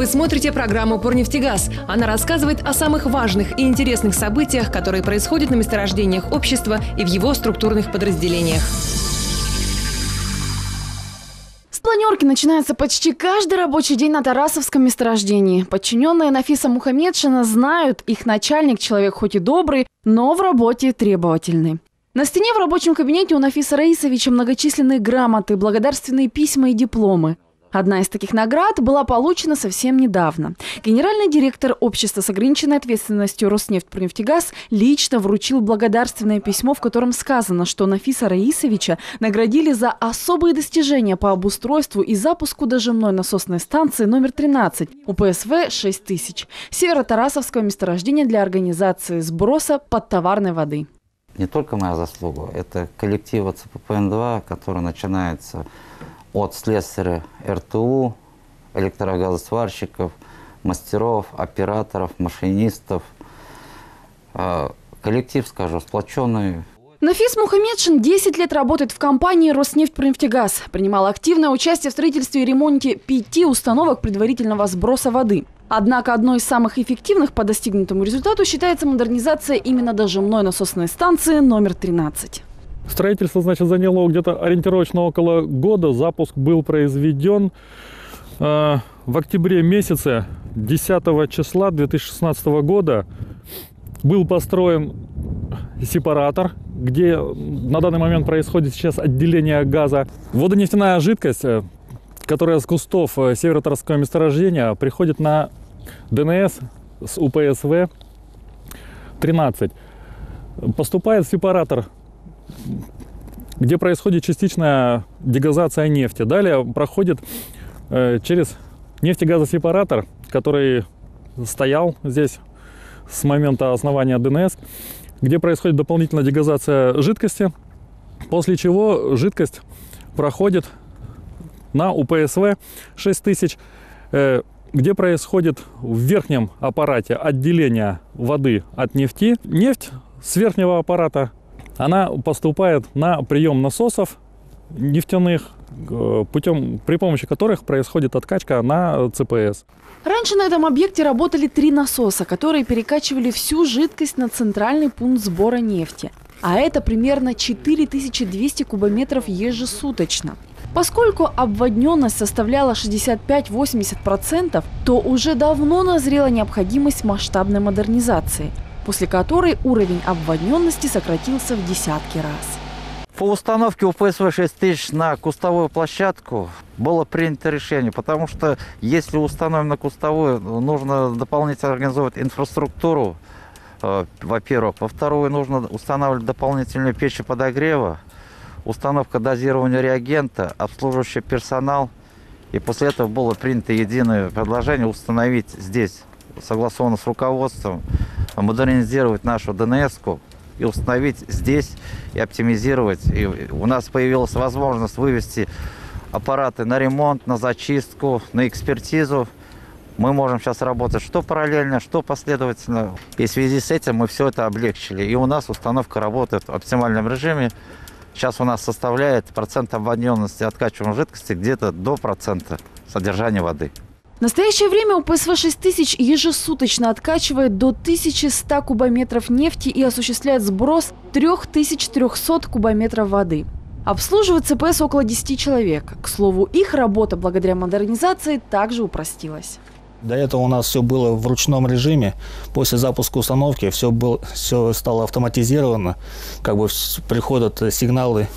Вы смотрите программу «Порнефтегаз». Она рассказывает о самых важных и интересных событиях, которые происходят на месторождениях общества и в его структурных подразделениях. С планерки начинается почти каждый рабочий день на Тарасовском месторождении. Подчиненные Нафиса Мухамедшина знают, их начальник человек хоть и добрый, но в работе требовательный. На стене в рабочем кабинете у Нафиса Раисовича многочисленные грамоты, благодарственные письма и дипломы. Одна из таких наград была получена совсем недавно. Генеральный директор общества с ограниченной ответственностью Роснефть-Пронефтегаз лично вручил благодарственное письмо, в котором сказано, что Нафиса Раисовича наградили за особые достижения по обустройству и запуску дожимной насосной станции номер 13 УПСВ 6000 Северо-Тарасовского месторождения для организации сброса подтоварной воды не только моя заслуга, это коллектива ЦППН-2, который начинается от слесаря РТУ, электрогазосварщиков, мастеров, операторов, машинистов. А, коллектив, скажу, сплоченный. Нафис Мухамедшин 10 лет работает в компании «Роснефть-Пронефтегаз». Принимал активное участие в строительстве и ремонте пяти установок предварительного сброса воды. Однако одной из самых эффективных по достигнутому результату считается модернизация именно дожимной насосной станции номер 13. Строительство, значит, заняло где-то ориентировочно около года. Запуск был произведен э, в октябре месяце 10 числа 2016 года. Был построен сепаратор, где на данный момент происходит сейчас отделение газа. Водонефтяная жидкость, э, которая с кустов э, северо-тарского месторождения, приходит на ДНС с УПСВ 13. Поступает в сепаратор, где происходит частичная дегазация нефти. Далее проходит э, через нефтегазосепаратор, который стоял здесь с момента основания ДНС, где происходит дополнительная дегазация жидкости, после чего жидкость проходит на УПСВ 6000, э, где происходит в верхнем аппарате отделение воды от нефти. Нефть с верхнего аппарата, она поступает на прием насосов нефтяных, э, путем, при помощи которых происходит откачка на ЦПС. Раньше на этом объекте работали три насоса, которые перекачивали всю жидкость на центральный пункт сбора нефти. А это примерно 4200 кубометров ежесуточно. Поскольку обводненность составляла 65-80%, то уже давно назрела необходимость масштабной модернизации, после которой уровень обводненности сократился в десятки раз. По установке УПСВ 6000 на кустовую площадку было принято решение, потому что если установим на кустовую, нужно дополнительно организовать инфраструктуру, э, во-первых. Во-вторых, нужно устанавливать дополнительные печи подогрева, установка дозирования реагента, обслуживающий персонал. И после этого было принято единое предложение установить здесь, согласованно с руководством, модернизировать нашу ДНС-ку и установить здесь и оптимизировать. И у нас появилась возможность вывести аппараты на ремонт, на зачистку, на экспертизу. Мы можем сейчас работать что параллельно, что последовательно. И в связи с этим мы все это облегчили. И у нас установка работает в оптимальном режиме. Сейчас у нас составляет процент обводненности откачиваемой жидкости где-то до процента содержания воды. В настоящее время УПСВ 6000 ежесуточно откачивает до 1100 кубометров нефти и осуществляет сброс 3300 кубометров воды. Обслуживает ЦПС около 10 человек. К слову, их работа благодаря модернизации также упростилась. До этого у нас все было в ручном режиме. После запуска установки все, было, все стало автоматизировано. Как бы приходят сигналы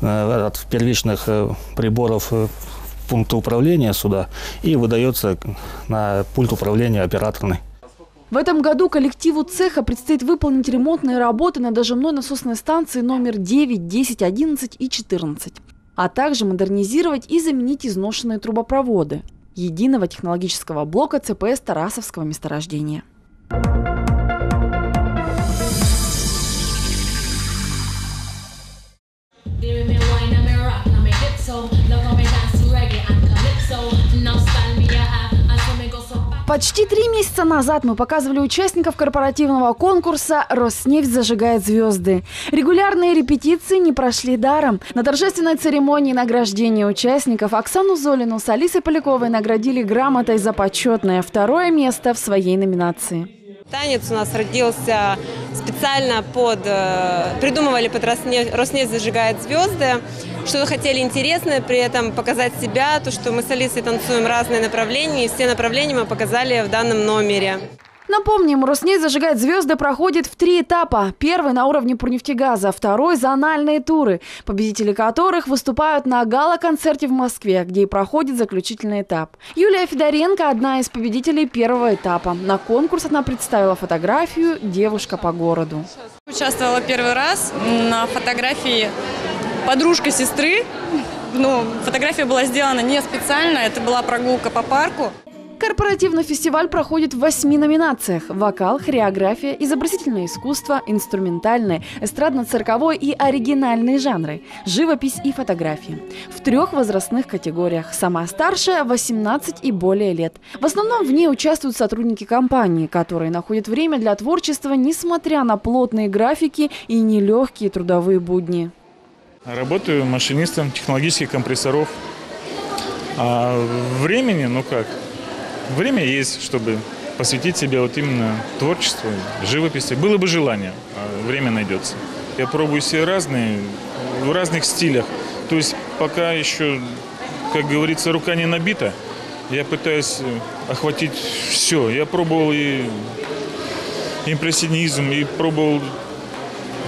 э, от первичных э, приборов э, пункта управления сюда и выдается на пульт управления операторный. В этом году коллективу цеха предстоит выполнить ремонтные работы на дожимной насосной станции номер 9, 10, 11 и 14, а также модернизировать и заменить изношенные трубопроводы единого технологического блока ЦПС Тарасовского месторождения. Love how me reggae and. Now me so me go so back. Почти три месяца назад мы показывали участников корпоративного конкурса «Роснефть зажигает звезды». Регулярные репетиции не прошли даром. На торжественной церемонии награждения участников Оксану Золину с Алисой Поляковой наградили грамотой за почетное второе место в своей номинации. Танец у нас родился специально под... э, Придумывали под Роснефть зажигает звезды. Что-то хотели интересное, при этом показать себя. То, что мы с Алисой танцуем разные направления. И все направления мы показали в данном номере. Напомним, Роснефть зажигает звезды проходит в три этапа. Первый на уровне Пурнефтегаза, второй – зональные туры, победители которых выступают на гала-концерте в Москве, где и проходит заключительный этап. Юлия Федоренко – одна из победителей первого этапа. На конкурс она представила фотографию «Девушка по городу». Участвовала первый раз на фотографии подружка сестры. Ну, фотография была сделана не специально, это была прогулка по парку. Корпоративный фестиваль проходит в восьми номинациях – вокал, хореография, изобразительное искусство, инструментальные, эстрадно-цирковой и оригинальные жанры, живопись и фотографии. В трех возрастных категориях. Самая старшая – 18 и более лет. В основном в ней участвуют сотрудники компании, которые находят время для творчества, несмотря на плотные графики и нелегкие трудовые будни. Работаю машинистом технологических компрессоров. А времени, ну как, время есть, чтобы посвятить себя вот именно творчеству, живописи. Было бы желание, а время найдется. Я пробую все разные, в разных стилях. То есть пока еще, как говорится, рука не набита, я пытаюсь э, охватить все. Я пробовал и импрессионизм, и пробовал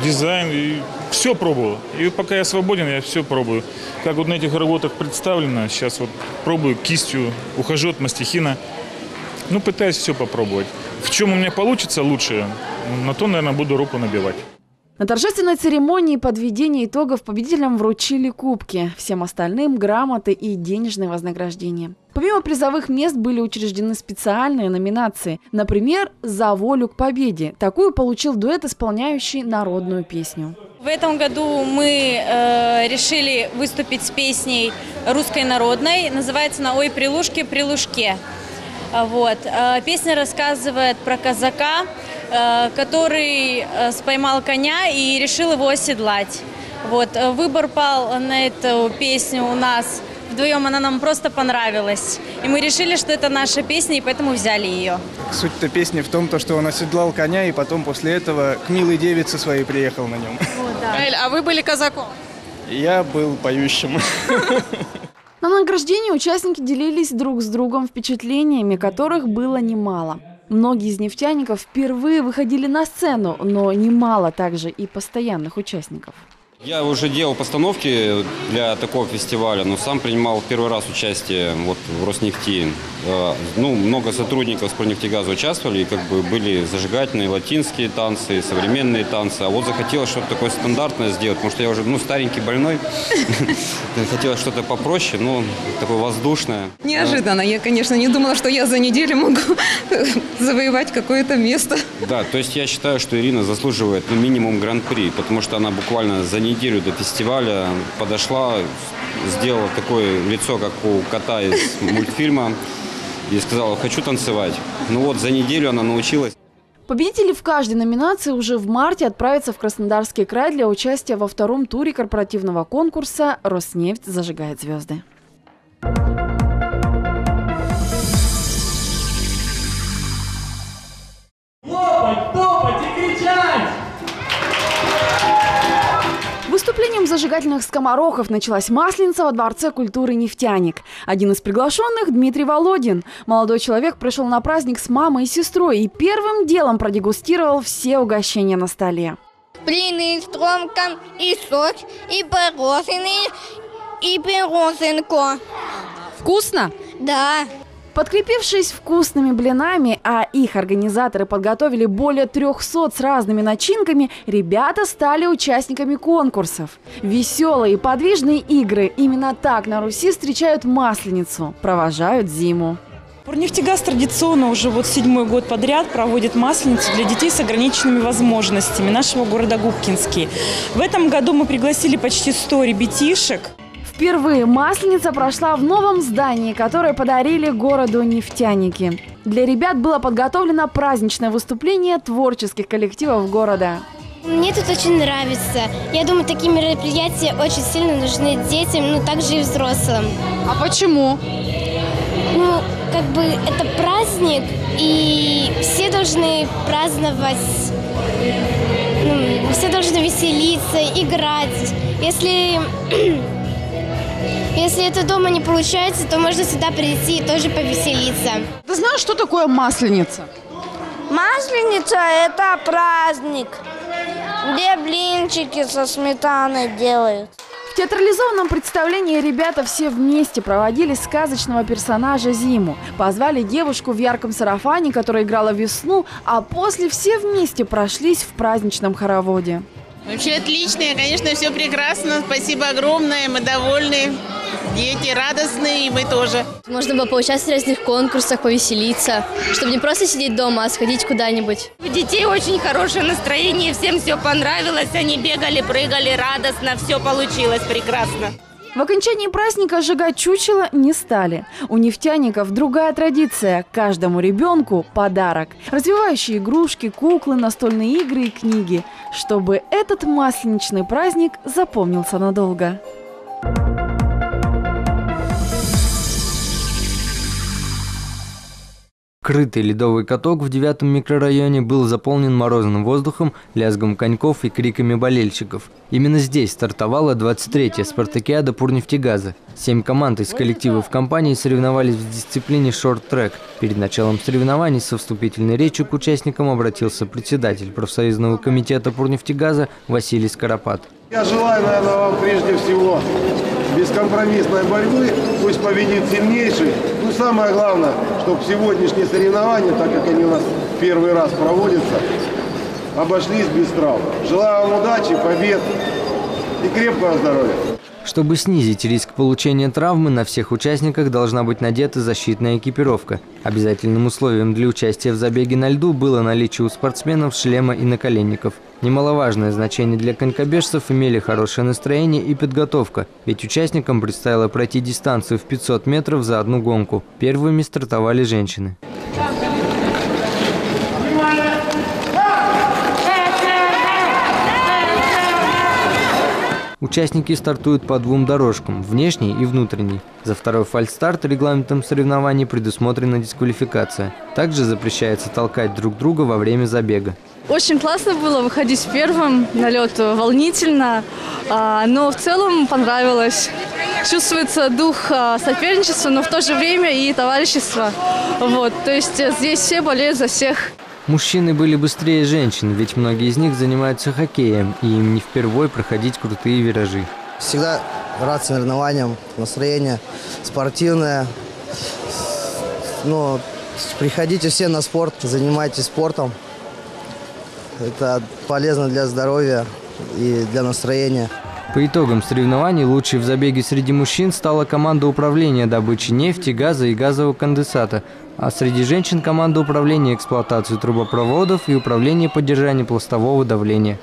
дизайн, и все пробовал. И пока я свободен, я все пробую. Как вот на этих работах представлено, сейчас вот пробую кистью, ухожу от мастихина. Ну, пытаюсь все попробовать. В чем у меня получится лучше, на то, наверное, буду руку набивать. На торжественной церемонии подведения итогов победителям вручили кубки, всем остальным – грамоты и денежные вознаграждения. Помимо призовых мест были учреждены специальные номинации. Например, «За волю к победе». Такую получил дуэт, исполняющий народную песню. В этом году мы э, решили выступить с песней русской народной. Называется она «Ой, прилушки, прилушке». Вот. Э, Песня рассказывает про казака, который э, споймал коня и решил его оседлать. Вот. э, Выбор пал на эту песню у нас вдвоем, она нам просто понравилась. И мы решили, что это наша песня, и поэтому взяли ее. Суть-то песни в том, то, что он оседлал коня и потом после этого к милой девице своей приехал на нем. А вы были казаком? Я был поющим. На награждении участники делились друг с другом впечатлениями, которых было немало. Многие из нефтяников впервые выходили на сцену, но немало также и постоянных участников. Я уже делал постановки для такого фестиваля, но сам принимал первый раз участие вот в Роснефти. Э, Ну, много сотрудников с нефтегаза участвовали, и как бы были зажигательные латинские танцы, современные танцы. А вот захотелось что-то такое стандартное сделать, потому что я уже, ну, старенький, больной. Хотелось что-то попроще, ну, такое воздушное. Неожиданно. Я, конечно, не думала, что я за неделю могу завоевать какое-то место. Да, то есть я считаю, что Ирина заслуживает ну, минимум гран-при, потому что она буквально за неделю до фестиваля подошла, сделала такое лицо, как у кота из мультфильма, и сказала, хочу танцевать. Ну вот, за неделю она научилась. Победители в каждой номинации уже в марте отправятся в Краснодарский край для участия во втором туре корпоративного конкурса «Роснефть зажигает звезды». Выступлением зажигательных скоморохов началась масленица во Дворце культуры «Нефтяник». Один из приглашенных – Дмитрий Володин. Молодой человек пришел на праздник с мамой и сестрой и первым делом продегустировал все угощения на столе. Блины с тромком, и сок, и мороженое, и пироженко. Вкусно? Да. Подкрепившись вкусными блинами, а их организаторы подготовили более 300 с разными начинками, ребята стали участниками конкурсов. Веселые и подвижные игры – именно так на Руси встречают Масленицу, провожают зиму. Порнефтегаз традиционно уже вот седьмой год подряд проводит масленицу для детей с ограниченными возможностями нашего города Губкинский. В этом году мы пригласили почти 100 ребятишек. Впервые Масленица прошла в новом здании, которое подарили городу нефтяники. Для ребят было подготовлено праздничное выступление творческих коллективов города. Мне тут очень нравится. Я думаю, такие мероприятия очень сильно нужны детям, ну также и взрослым. А почему? Ну, как бы это праздник, и все должны праздновать, ну, все должны веселиться, играть. Если, если это дома не получается, то можно сюда прийти и тоже повеселиться. Ты знаешь, что такое масленица? Масленица – это праздник, где блинчики со сметаной делают. В театрализованном представлении ребята все вместе проводили сказочного персонажа Зиму. Позвали девушку в ярком сарафане, которая играла весну, а после все вместе прошлись в праздничном хороводе. Вообще отлично, конечно, все прекрасно. Спасибо огромное, мы довольны. Дети радостные, и мы тоже. Можно было поучаствовать в разных конкурсах, повеселиться, чтобы не просто сидеть дома, а сходить куда-нибудь. У детей очень хорошее настроение, всем все понравилось, они бегали, прыгали радостно, все получилось прекрасно. В окончании праздника сжигать чучело не стали. У нефтяников другая традиция – каждому ребенку подарок. Развивающие игрушки, куклы, настольные игры и книги. Чтобы этот масленичный праздник запомнился надолго. Крытый ледовый каток в девятом микрорайоне был заполнен морозным воздухом, лязгом коньков и криками болельщиков. Именно здесь стартовала 23-я спартакиада Пурнефтегаза. Семь команд из коллективов компании соревновались в дисциплине шорт-трек. Перед началом соревнований со вступительной речью к участникам обратился председатель профсоюзного комитета Пурнефтегаза Василий Скоропад. Я желаю, наверное, вам прежде всего бескомпромиссной борьбы, пусть победит сильнейший. Ну, самое главное, чтобы сегодняшние соревнования, так как они у нас первый раз проводятся, обошлись без травм. Желаю вам удачи, побед и крепкого здоровья. Чтобы снизить риск получения травмы, на всех участниках должна быть надета защитная экипировка. Обязательным условием для участия в забеге на льду было наличие у спортсменов шлема и наколенников. Немаловажное значение для конькобежцев имели хорошее настроение и подготовка, ведь участникам предстояло пройти дистанцию в 500 метров за одну гонку. Первыми стартовали женщины. Участники стартуют по двум дорожкам – внешней и внутренней. За второй фальстарт регламентом соревнований предусмотрена дисквалификация. Также запрещается толкать друг друга во время забега. Очень классно было выходить первым на лед, волнительно, а, но в целом понравилось. Чувствуется дух а, соперничества, но в то же время и товарищества. Вот, то есть э, здесь все болеют за всех. Мужчины были быстрее женщин, ведь многие из них занимаются хоккеем, и им не впервой проходить крутые виражи. Всегда рад соревнованиям, настроение спортивное. Ну, приходите все на спорт, занимайтесь спортом. Это полезно для здоровья и для настроения. По итогам соревнований лучшей в забеге среди мужчин стала команда управления добычей нефти, газа и газового конденсата, а среди женщин команда управления эксплуатацией трубопроводов и управления поддержанием пластового давления.